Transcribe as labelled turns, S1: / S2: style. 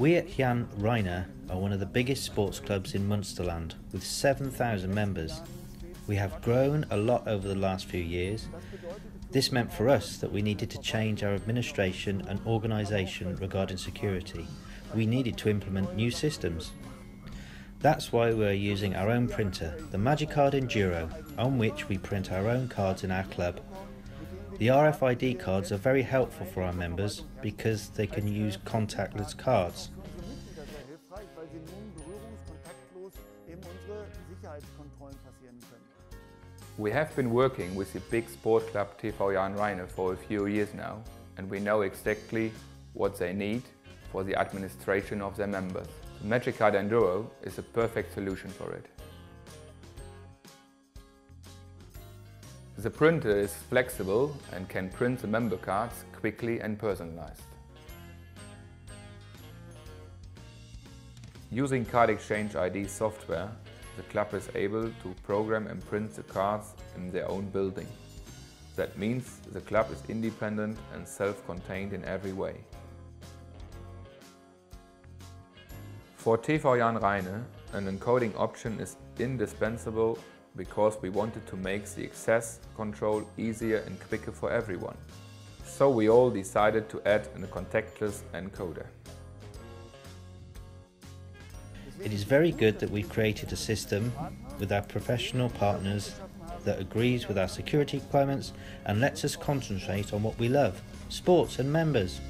S1: We at Jahn Rheine are one of the biggest sports clubs in Munsterland with 7,000 members. We have grown a lot over the last few years. This meant for us that we needed to change our administration and organisation regarding security. We needed to implement new systems. That's why we're using our own printer, the Magicard Enduro, on which we print our own cards in our club. The RFID cards are very helpful for our members because they can use contactless cards.
S2: We have been working with the big sport club TV Jahn for a few years now and we know exactly what they need for the administration of their members. The Magicard Enduro is a perfect solution for it. The printer is flexible and can print the member cards quickly and personalized. Using Card Exchange ID software, the club is able to program and print the cards in their own building. That means the club is independent and self-contained in every way. For TV Jahn Rheine, an encoding option is indispensable because we wanted to make the access control easier and quicker for everyone. So we all decided to add a contactless encoder.
S1: It is very good that we've created a system with our professional partners that agrees with our security requirements and lets us concentrate on what we love, sports and members.